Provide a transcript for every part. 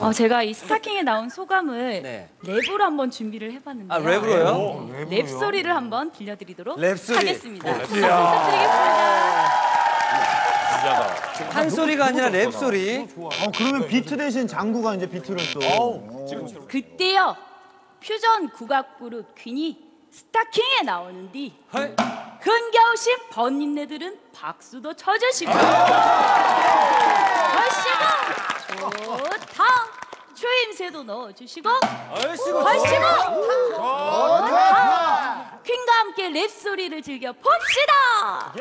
어, 제가 이 스타킹에 나온 소감을 네. 랩으로 한번 준비를 해봤는데요. 아 랩으로요? 랩 소리를 한번 들려드리도록 랩 소리. 하겠습니다. 박수 부탁드리겠습니다. 판소리가 아니라 랩 소리. 어, 그러면 비트 대신 장구가 이제 비트를 또. 그때요 퓨전 국악 그룹 퀸이 스타킹에 나오는디 헐. 흥겨우신 벗님네들은 박수도 쳐주시고 얼씨구 좋다 추임새도 넣어주시고. 얼씨구. 얼씨구! 좋다. 퀸과 함께 랩소리를 즐겨 봅시다.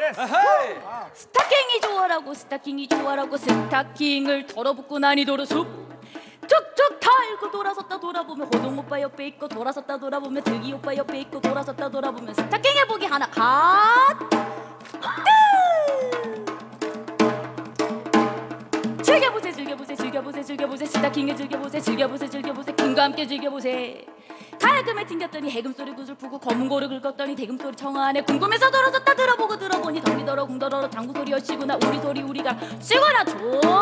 스타킹이 좋아라고 스타킹이 좋아라고 스타킹을 덜어붙고 나니 도로 숲 툭툭 털고 돌아섰다 돌아보면 호동 오빠 옆에 있고 돌아섰다 돌아보면 들기 오빠 옆에 있고 돌아섰다 돌아보면 스타킹 해보기 하나 갓. 끝! 즐겨보세 즐겨보세 즐겨보세 즐겨보세 스타킹을 즐겨보세 즐겨보세 즐겨보세. 킹과 함께 즐겨보세. 가야금에 튕겼더니 해금소리 구슬프고 검은 고를 긁었더니 대금소리 청하네 궁금해서 돌아섰다 들어보고 들어보니 덩리더러 궁더러러 당구소리 여시구나. 우리 소리 우리가 쉬거나 좋다.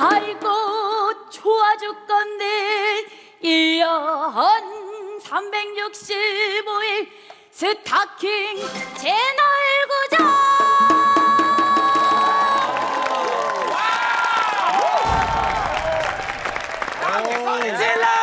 아이고 좋아 죽건데 1년 365일 스타킹 채널 你进来。